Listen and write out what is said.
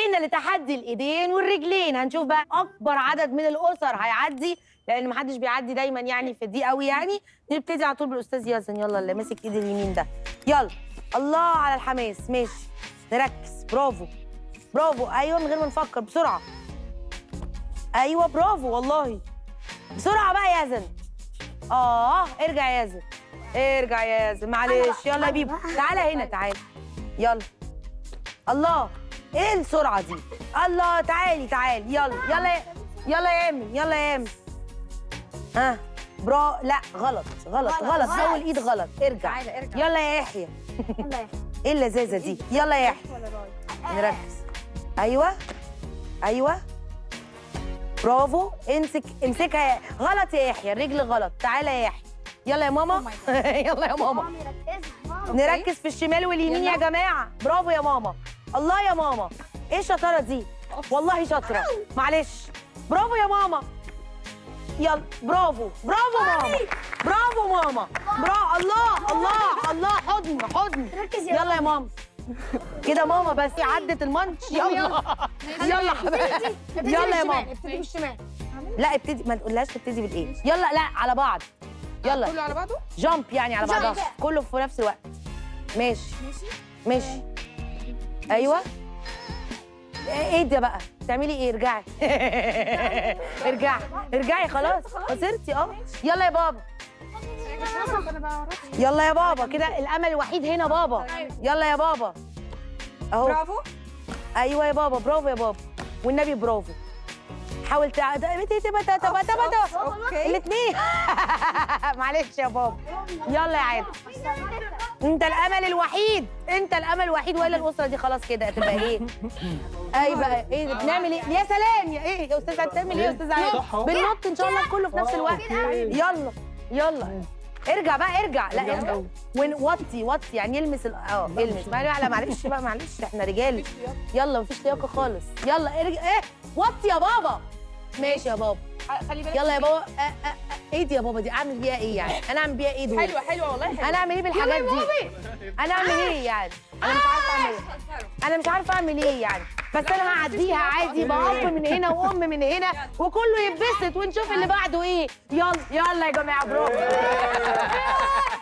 هنا لتحدي الايدين والرجلين. هنشوف بقى اكبر عدد من الاسر هيعدي لأن محدش بيعدي دايما يعني في دي قوي يعني. نبتدي على طول بالاستاذ ياسن يلا اللي ماسك ايد اليمين ده. يلا. الله على الحماس. ماشي. نركز. برافو. برافو. أيوه من غير ما نفكر. بسرعة. أيوه برافو والله. بسرعة بقى يا يزن. آه ارجع يا يزن. ارجع يا يزن. معلش. يلا يا بيبو تعالى هنا تعالى. يلا. الله. إيه السرعة دي؟ الله تعالي تعالي. يلا يلا يلا يا امن يلا يا امن ها؟ برا لا غلط غلط غلط، غلط. غلط. اول ايد غلط. ارجع. تعالى ارجع. يلا يا يحيى. إيه اللذاذه دي؟ يلا يا يحيى. نركز. أيوه. أيوه. برافو. امسك امسكها. يا- غلط يا يحيى. الرجل غلط. تعالى يا يحيى. يلا يا ماما. يلا يا ماما. نركز في الشمال واليمين يا. جماعة. برافو يا ماما. الله يا ماما. إيه الشطارة دي؟ والله شاطرة. معلش. برافو يا ماما. يلا برافو. برافو ماما. برافو ماما. برافو الله الله الله. حضن حضن. ركز يلا يا ماما. كده ماما بس عدت المانش يلا. يلا. حبيبي يلا يا ماما. ابتدي بالشمال لا ابتدي. ما تقولهاش تبتدي بالإيه. يلا لا على بعض. يلا. كله على بعضه؟ جامب يعني على. بعضها. كله في نفس الوقت. ماشي. ماشي. ماشي. أيوه. إيه ده بقى؟ تعملي إيه؟ ارجعي. ارجعي. ارجعي خلاص. خسرتي. آه يلا يا بابا. يلا يا بابا. كده الأمل الوحيد هنا بابا. يلا يا بابا. أهو. برافو. أيوه يا بابا. برافو يا بابا. والنبي برافو. حاول تبا أوكي. الاثنين معلش يا بابا يلا يا عادل أنت الأمل الوحيد. أنت الأمل الوحيد. والا الأسرة دي خلاص كده هتبقى إيه؟ أي بقى إيه؟ بنعمل إيه؟ يا سلام. يا إيه؟ يا أستاذ هتعمل إيه يا أستاذ عادل أهو. بننط إن شاء الله كله في نفس الوقت. يلا يلا. ارجع بقى ارجع. لا ارجع. ونوطي وطي يعني يلمس ال- آه يلمس. ما لا معلش بقى معلش. إحنا رجال. يلا مفيش لياقة خالص. يلا ارجع إيه؟ وطي يا بابا. ماشي يا بابا. خلي بالك. يلا يا بابا. آه آه آه. إيه دي يا بابا دي. اعمل بيها إيه يعني؟ أنا اعمل بيها إيه دول؟ حلوة حلوة والله حلوة. أنا اعمل إيه بالحاجات دي؟ أنا اعمل إيه يعني؟ أنا مش عارفة اعمل إيه. أنا مش عارفة اعمل إيه يعني. بس أنا هعديها عادي. باب من هنا وام من هنا وكله يتبسط ونشوف اللي بعده إيه. يلا يلا يا جماعة برافو.